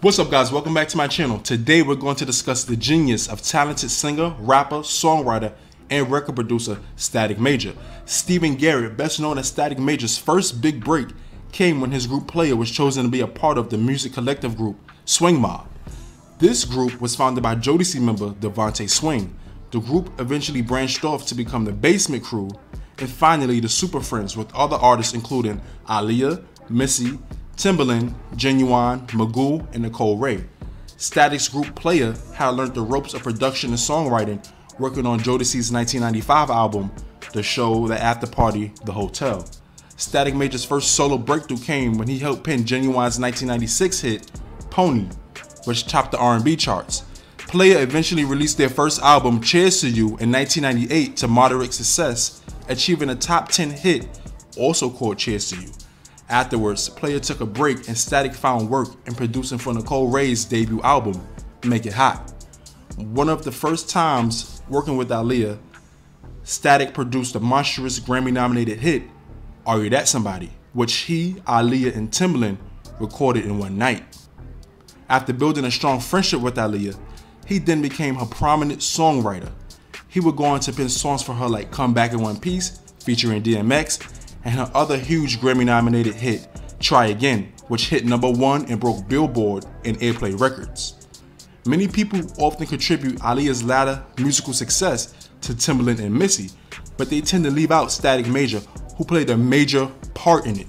What's up guys, welcome back to my channel. Today we're going to discuss the genius of talented singer, rapper, songwriter, and record producer Static Major. Stephen Garrett, best known as Static Major's first big break, came when his group Playa was chosen to be a part of the music collective group Swing Mob. This group was founded by Jodeci member DeVante Swing. The group eventually branched off to become the Basement Crew, and finally the Super Friends with other artists including Aaliyah, Missy, Timbaland, Ginuwine, Magoo, and Nicole Wray. Static's group Playa had learned the ropes of production and songwriting working on Jodeci's 1995 album, The Show, The After Party, The Hotel. Static Major's first solo breakthrough came when he helped pen Ginuwine's 1996 hit, Pony, which topped the R&B charts. Playa eventually released their first album, Cheers to You, in 1998 to moderate success, achieving a top 10 hit, also called Cheers to You. Afterwards, Playa took a break and Static found work in producing for Nicole Wray's debut album, Make It Hot. One of the first times working with Aaliyah, Static produced a monstrous Grammy nominated hit, Are You That Somebody, which he, Aaliyah, and Timbaland recorded in one night. After building a strong friendship with Aaliyah, he then became her prominent songwriter. He would go on to pen songs for her like Come Back in One Piece, featuring DMX, and her other huge Grammy nominated hit, Try Again, which hit number one and broke Billboard and Airplay records. Many people often contribute Aaliyah's latter musical success to Timbaland and Missy, but they tend to leave out Static Major, who played a major part in it.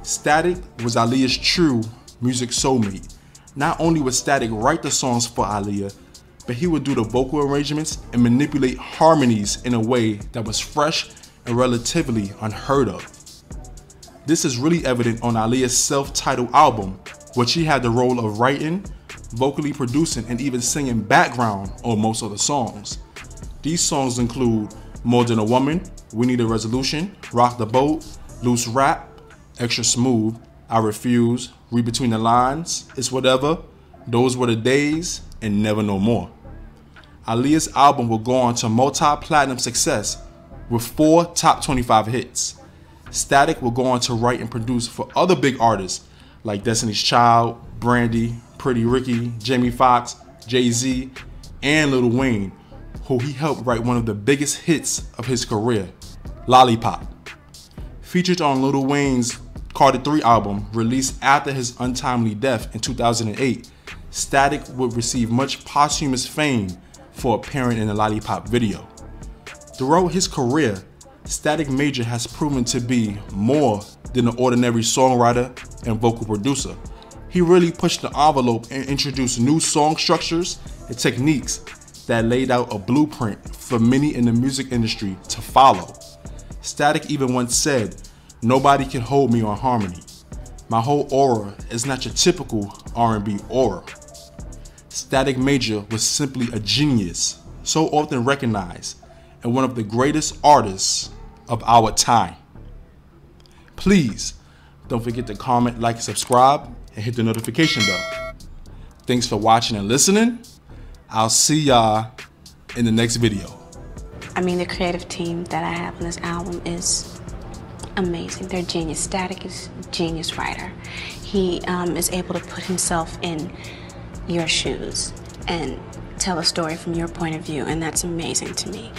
Static was Aaliyah's true music soulmate. Not only would Static write the songs for Aaliyah, but he would do the vocal arrangements and manipulate harmonies in a way that was fresh and relatively unheard of. This is really evident on Aaliyah's self-titled album, which she had the role of writing, vocally producing, and even singing background on most of the songs. These songs include More Than a Woman, We Need a Resolution, Rock the Boat, Loose Rap, Extra Smooth, I Refuse, Read Between the Lines, It's Whatever, Those Were the Days, and Never No More. Aaliyah's album will go on to multi-platinum success with four top 25 hits. Static will go on to write and produce for other big artists like Destiny's Child, Brandy, Pretty Ricky, Jamie Foxx, Jay-Z, and Lil Wayne, who he helped write one of the biggest hits of his career, Lollipop. Featured on Lil Wayne's Carter 3 album, released after his untimely death in 2008, Static would receive much posthumous fame for appearing in the Lollipop video. Throughout his career, Static Major has proven to be more than an ordinary songwriter and vocal producer. He really pushed the envelope and introduced new song structures and techniques that laid out a blueprint for many in the music industry to follow. Static even once said, nobody can hold me on harmony. My whole aura is not your typical R&B aura. Static Major was simply a genius, so often recognized and one of the greatest artists of our time. Please don't forget to comment, like, subscribe, and hit the notification bell. Thanks for watching and listening. I'll see y'all in the next video. I mean, the creative team that I have on this album is amazing. They're genius. Static is genius writer. He um, is able to put himself in your shoes and tell a story from your point of view, and that's amazing to me.